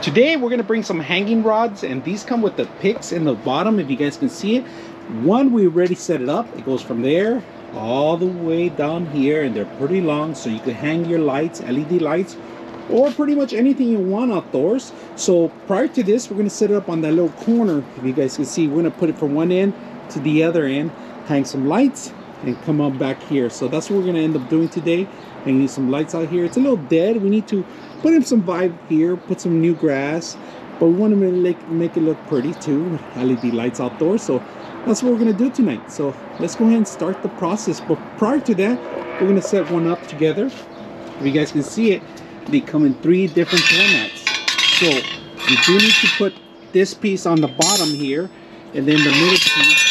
Today we're gonna bring some hanging rods and these come with the picks in the bottom if you guys can see it. One we already set it up. It goes from there all the way down here and they're pretty long so you can hang your lights, LED lights or pretty much anything you want outdoors. So prior to this, we're gonna set it up on that little corner. If you guys can see, we're gonna put it from one end to the other end, hang some lights and come up back here. So that's what we're gonna end up doing today. Hanging some lights out here. It's a little dead. We need to put in some vibe here, put some new grass, but we want to make, make it look pretty too. LED lights outdoors. So that's what we're gonna do tonight. So let's go ahead and start the process. But prior to that, we're gonna set one up together. If you guys can see it, they come in three different formats. So you do need to put this piece on the bottom here, and then the middle piece.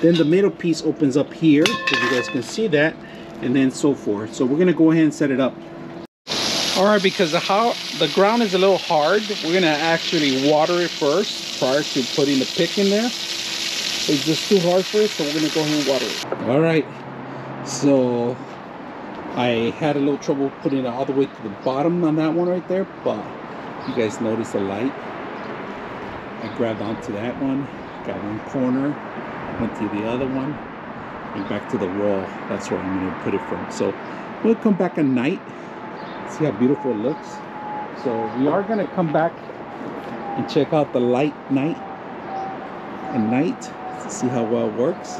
Then the middle piece opens up here, if you guys can see that, and then so forth. So we're gonna go ahead and set it up. All right, because the how the ground is a little hard, we're gonna actually water it first prior to putting the pick in there. It's just too hard for it, so we're gonna go ahead and water it. All right, so I had a little trouble putting it all the way to the bottom on that one right there, but you guys notice the light. I grabbed onto that one, got one corner, went to the other one, and back to the wall. That's where I'm gonna put it from. So we'll come back at night, see how beautiful it looks. So we are gonna come back and check out the light night and night to see how well it works.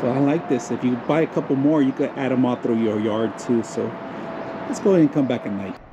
So I like this. If you buy a couple more, you could add them all through your yard too. So let's go ahead and come back at night.